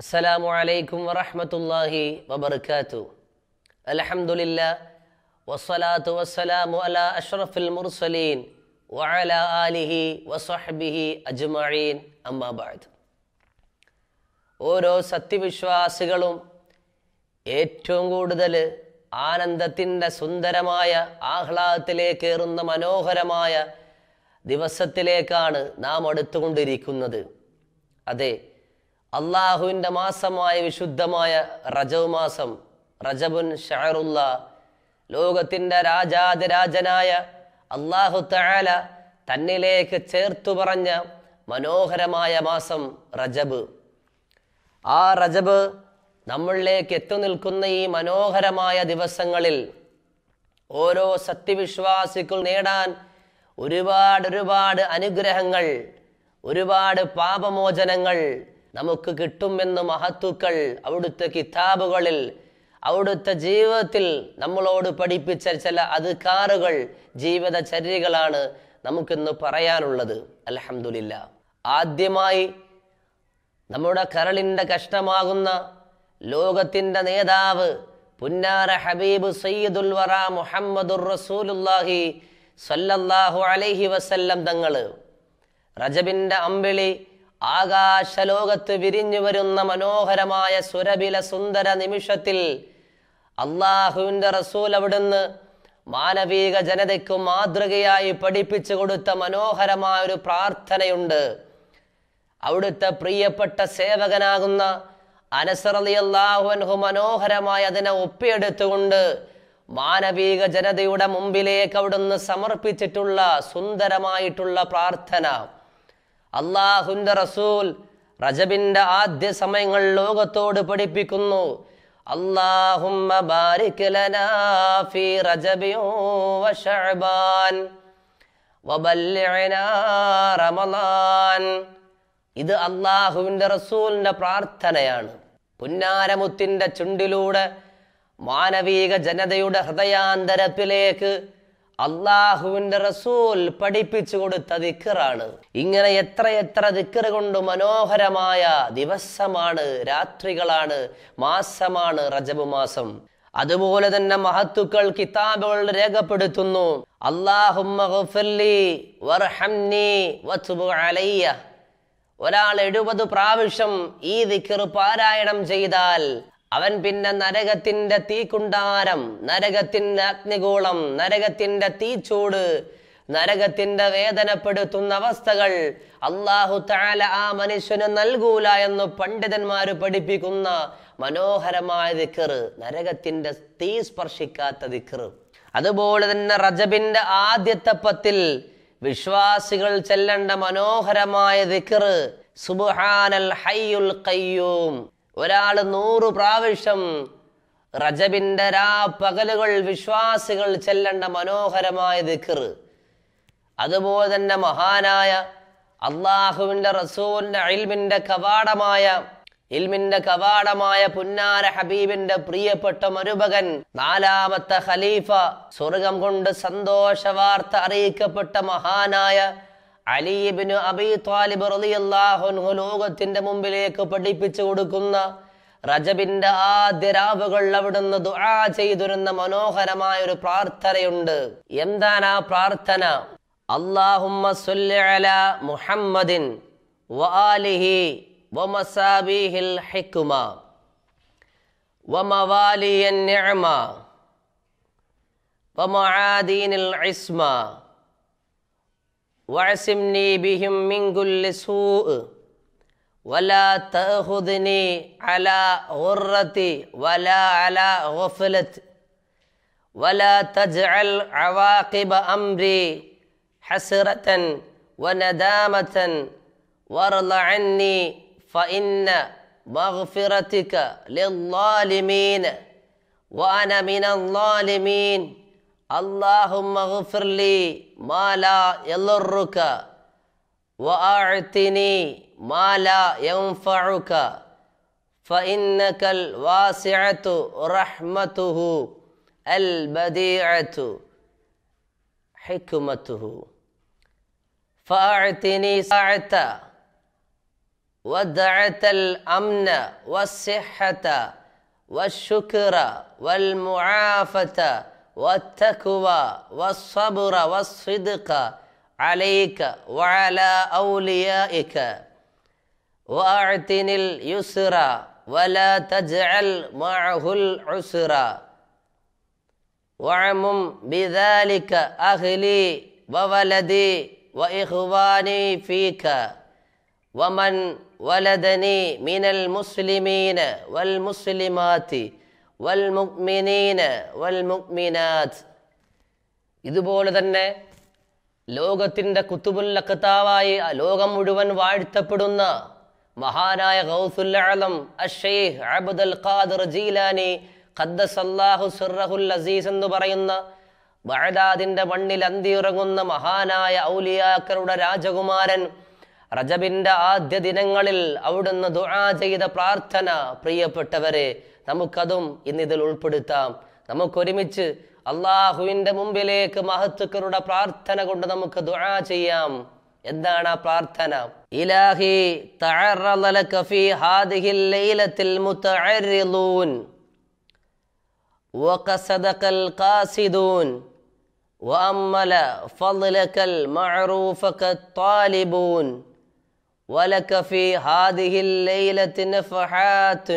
അസ്സലാമു അലൈക്കും വറഹമത്തല്ലാഹി വബർക്കാത്തു അലഹമുല്ല വസ്സലാത്തു വസ്സലാമു അല അഷ്റഫുൽ മുർസലീൻ വഅല ആലിഹി വസ്വഹ്ബിഹി അജ്മഈൻ. അമ്മാബാദ് ഓരോ സത്യവിശ്വാസികളും ഏറ്റവും കൂടുതൽ ആനന്ദത്തിന്റെ സുന്ദരമായ ആഹ്ലാദത്തിലേക്ക് ഏറുന്ന മനോഹരമായ ദിവസത്തിലേക്കാണ് നാം അടുത്തുകൊണ്ടിരിക്കുന്നത്. അതെ അള്ളാഹുവിന്റെ മാസമായ വിശുദ്ധമായ റജവ് മാസം റജബുൻ ഷഹറുല്ല ലോകത്തിന്റെ രാജാതിരാജനായ അള്ളാഹു തആല തന്നിലേക്ക് ചേർത്തു പറഞ്ഞ മനോഹരമായ മാസം റജബ്. ആ റജബ് നമ്മളിലേക്ക് എത്തു നിൽക്കുന്ന ഈ മനോഹരമായ ദിവസങ്ങളിൽ ഓരോ സത്യവിശ്വാസികൾ നേടാൻ ഒരുപാട് ഒരുപാട് അനുഗ്രഹങ്ങൾ ഒരുപാട് പാപമോചനങ്ങൾ നമുക്ക് കിട്ടുമെന്ന് മഹത്തുക്കൾ അവിടുത്തെ കിതാബുകളിൽ അവിടുത്തെ ജീവിതത്തിൽ നമ്മളോട് പഠിപ്പിച്ച ചില അധികാറുകൾ ജീവിതചര്യകളാണ് നമുക്കിന്ന് പറയാനുള്ളത്. അലഹമില്ല ആദ്യമായി നമ്മുടെ കരളിന്റെ കഷ്ടമാകുന്ന ലോകത്തിന്റെ നേതാവ് പുന്നാര ഹബീബ് സയ്യിദുൽ വറ മുഹമ്മദുർ റസൂലുല്ലാഹി സല്ലല്ലാഹു അലൈഹി വസല്ലം തങ്ങൾ റജബിന്റെ അമ്പിളി ആകാശലോകത്ത് വിരിഞ്ഞു വരുന്ന മനോഹരമായ സുരബില സുന്ദര നിമിഷത്തിൽ അള്ളാഹുവിന്റെ റസൂൽ അവിടുന്ന് മാനവീക ജനതയ്ക്ക് മാതൃകയായി പഠിപ്പിച്ചു കൊടുത്ത മനോഹരമായ ഒരു പ്രാർത്ഥനയുണ്ട്. അവിടുത്തെ പ്രിയപ്പെട്ട സേവകനാകുന്ന അനസറലി അള്ളാഹുവൻഹു മനോഹരമായി അതിനെ ഒപ്പിയെടുത്തുകൊണ്ട് മാനവീക ജനതയുടെ മുമ്പിലേക്ക് അവിടുന്ന് സമർപ്പിച്ചിട്ടുള്ള സുന്ദരമായിട്ടുള്ള പ്രാർത്ഥന. അള്ളാഹുന്റെ റസൂൽ റജബിന്റെ ആദ്യ സമയങ്ങൾ ലോകത്തോട് പഠിപ്പിക്കുന്നു. അള്ളാഹുമ്മ ബാരിക് ലനാ ഫീ റജബിൻ വശഅബാൻ വബല്ലിഅനാ റമളാൻ ഇത് അള്ളാഹുവിന്റെ റസൂലിന്റെ പ്രാർത്ഥനയാണ്. പുന്നാരമുത്തിന്റെ ചുണ്ടിലൂടെ മാനവീക ജനതയുടെ ഹൃദയാന്തരത്തിലേക്ക് അള്ളാഹുവിന്റെ റസൂൽ പഠിപ്പിച്ചു കൊടുത്ത ദിക്കറാണ്. ഇങ്ങനെ എത്ര എത്ര ദിക്കറ് കൊണ്ട് മനോഹരമായ ദിവസമാണ് രാത്രികളാണ് മാസമാണ് റജബ് മാസം. അതുപോലെ തന്നെ മഹത്തുക്കൾ കിതാബുകൾ രേഖപ്പെടുത്തുന്നു അള്ളാഹുമ്മ ഒരാൾ എഴുപത് പ്രാവശ്യം ഈ ദിക്കർ പാരായണം ചെയ്താൽ അവൻ പിന്നെ നരകത്തിന്റെ തീക്കുണ്ടാരം നരകത്തിന്റെ അഗ്നിഗോളം നരകത്തിന്റെ തീച്ചൂട് നരകത്തിന്റെ വേദനപ്പെടുത്തുന്ന അവസ്ഥകൾ അള്ളാഹു താല ആ മനുഷ്യന് നൽകൂല എന്ന് പണ്ഡിതന്മാര് പഠിപ്പിക്കുന്ന മനോഹരമായ ദിക്കർ നരകത്തിന്റെ തീ സ്പർശിക്കാത്ത ദിക്കർ അതുപോലെ തന്നെ റജബിന്റെ ആദ്യത്തെ പത്തിൽ വിശ്വാസികൾ ചെല്ലേണ്ട മനോഹരമായ ദിക്കർ സുബ്ഹാനൽ ഹയ്യുൽ ഖയ്യൂം. ഒരാൾ നൂറു പ്രാവശ്യം റജബിന്റെ രാ പകലുകൾ വിശ്വാസികൾ ചെല്ലേണ്ട മനോഹരമായ ദിക്കർ അതുപോലെ തന്നെ മഹാനായ അള്ളാഹുവിന്റെ റസൂലിന്റെ ഇൽമിന്റെ കവാടമായ ഇൽമിന്റെ കവാടമായ പുന്നാര ഹബീബിന്റെ പ്രിയപ്പെട്ട മരുമകൻ നാലാമത്തെ ഖലീഫ സ്വർഗം കൊണ്ട് സന്തോഷ വാർത്ത അറിയിക്കപ്പെട്ട മഹാനായ അലിബിന് അബി താലിബ് ലോകത്തിന്റെ മുമ്പിലേക്ക് പഠിപ്പിച്ചു കൊടുക്കുന്ന റജബിന്റെ ആദ്യ രാവുകൾ അവിടുന്ന് ദുആ ചെയ്തിരുന്ന മനോഹരമായ ഒരു പ്രാർത്ഥനയുണ്ട്. എന്താണ് ആ പ്രാർത്ഥന? അള്ളാഹുമ്മ അലാ മുഹമ്മദിൻ വആലിഹി വമസാബിഹിൽ ഹിക്കുമ വമവാലിയൻ നിഅമ ഇസ്മ واعصمني بهم من كل سوء. ولا تأخذني على غرتي ولا على غفلة ولا تجعل عواقب أمري حسرة وندامة. وارض عني فإن مغفرتك للظالمين. وأنا من الظالمين. اللهم اغفر لي ما لا يضرك وأعطني ما لا ينفعك. فإنك الواسعة رحمته البديعة حكمته. فأعطني ساعة ودعت الأمن والصحة والشكر والمعافة. والتقوى والصبر والصدق عليك وعلى أوليائك. وأعتني اليسر ولا تجعل معه العسر. وعمم بذلك أهلي وولدي وإخواني فيك. ومن ولدني من المسلمين والمسلمات വൽ വൽ ഇതുപോലെ തന്നെ ലോകത്തിന്റെ കുത്തുബുൽ അക്കത്താവായി ലോകം മുഴുവൻ വാഴ്ത്തപ്പെടുന്ന മഹാനായ ഗൗസുല്ലം അബ്ദുൽ ജീലാനി ഖദ്ദസല്ലാഹു അസീസ് എന്ന് പറയുന്ന വഴദാദിന്റെ മണ്ണിൽ അന്തിയുറങ്ങുന്ന മഹാനായ ഔലിയാക്കരുടെ രാജകുമാരൻ റജബിന്റെ ആദ്യ ദിനങ്ങളിൽ അവിടുന്ന് ദുആ ചെയ്ത പ്രാർത്ഥന പ്രിയപ്പെട്ടവരെ നമുക്കതും ഇന്നിതിൽ ഉൾപ്പെടുത്താം നമുക്കൊരുമിച്ച് അള്ളാഹുവിന്റെ മുമ്പിലേക്ക് മഹത്തുക്കളുടെ പ്രാർത്ഥന കൊണ്ട് നമുക്ക് ദുആ ചെയ്യാം എന്താണ് ആ പ്രാർത്ഥന ഇലാഹി തഅറള ലക ഫീ ഹാദിഹിൽ ലൈലത്തിൽ മുതഅറിളൂൻ وقصدك القاصدون وأمل فضلك المعروفك الطالبون ولك في هذه الليلة نفحات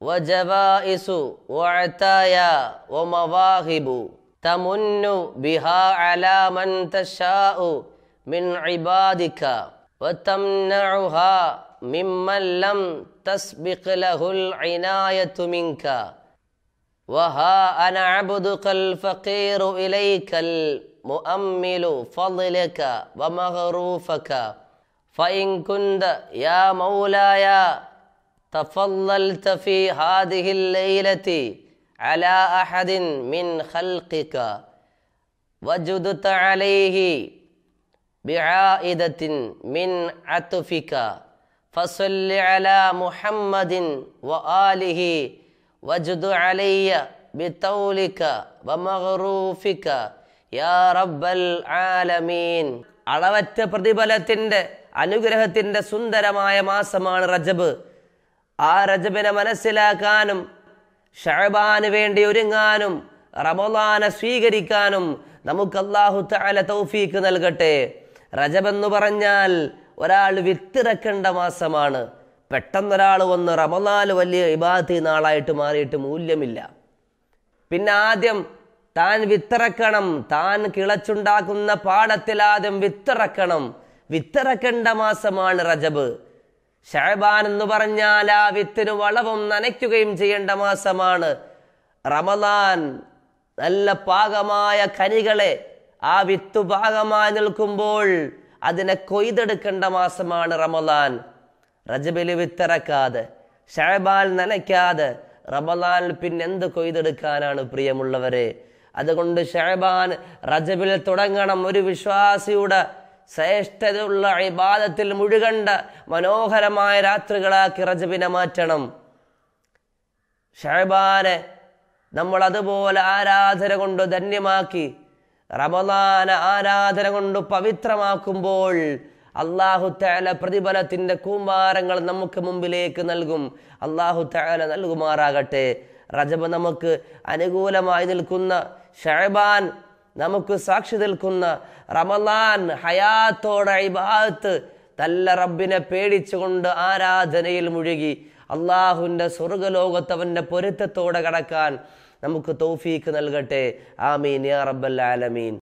وجوائز وعتايا ومواهب تمن بها على من تشاء من عبادك وتمنعها ممن لم تسبق له العناية منك وها أنا عبدك الفقير إليك المؤمل فضلك ومغروفك فإن كنت يا مولاي تفضلت في هذه الليلة على أحد من خلقك وجدت عليه بعائدة من عطفك فصل على محمد وآله وجد علي بطولك ومغروفك يا رب العالمين അളവറ്റ പ്രതിഫലത്തിന്റെ അനുഗ്രഹത്തിന്റെ സുന്ദരമായ മാസമാണ് റജബ്. ആ റജബിനെ മനസ്സിലാക്കാനും ഷഹബാന് വേണ്ടി ഒരുങ്ങാനും റമദാനെ സ്വീകരിക്കാനും നമുക്ക് അള്ളാഹു താല തൗഫീക്ക് നൽകട്ടെ. റജബെന്ന് പറഞ്ഞാൽ ഒരാൾ വിത്തിറക്കേണ്ട മാസമാണ്. പെട്ടെന്നൊരാൾ വന്ന് റമദാൻ വലിയ ഇബാദത്തി നാളായിട്ട് മാറിയിട്ട് മൂല്യമില്ല. പിന്നെ ആദ്യം താൻ വിത്തിറക്കണം താൻ കിളച്ചുണ്ടാക്കുന്ന പാടത്തിൽ ആദ്യം വിത്തിറക്കണം. വിത്തിറക്കേണ്ട മാസമാണ് റജബ്. ഷഹബാൻ എന്ന് പറഞ്ഞാൽ ആ വിത്തിന് വളവും നനയ്ക്കുകയും ചെയ്യേണ്ട മാസമാണ്. റമദാൻ നല്ല പാകമായ കനികളെ ആ വിത്തു പാകമായി നിൽക്കുമ്പോൾ അതിനെ കൊയ്തെടുക്കേണ്ട മാസമാണ് റമദാൻ. റജബിൽ വിത്തിറക്കാതെ ഷഹബാൻ നനയ്ക്കാതെ റമദാനിൽ പിന്നെന്ത് കൊയ്തെടുക്കാനാണ് പ്രിയമുള്ളവരെ? അതുകൊണ്ട് ഷഹബാൻ റജബിൽ തുടങ്ങണം. ഒരു വിശ്വാസിയുടെ ശ്രേഷ്ഠതയുള്ള ഇബാദത്തിൽ മുഴുകണ്ട മനോഹരമായ രാത്രികളാക്കി റജബിനെ മാറ്റണം. ഷഹബാനെ നമ്മൾ അതുപോലെ ആരാധന കൊണ്ട് ധന്യമാക്കി റമദാന ആരാധന കൊണ്ട് പവിത്രമാക്കുമ്പോൾ അള്ളാഹു താല പ്രതിഫലത്തിന്റെ കൂമ്പാരങ്ങൾ നമുക്ക് മുമ്പിലേക്ക് നൽകും. അള്ളാഹു താല നൽകുമാറാകട്ടെ. റജബ് നമുക്ക് അനുകൂലമായി നിൽക്കുന്ന ഷഹബാൻ നമുക്ക് സാക്ഷി നിൽക്കുന്ന റമലാൻ ഹയാത്തോടെ ഇബാത്ത് തല്ല റബ്ബിനെ പേടിച്ചുകൊണ്ട് ആരാധനയിൽ മുഴുകി അള്ളാഹുവിന്റെ സ്വർഗലോകത്തവന്റെ പൊരുത്തത്തോടെ കടക്കാൻ നമുക്ക് തൗഫീക്ക് നൽകട്ടെ. ആമീൻ. യാ റബ്ബൽ ആലമീൻ.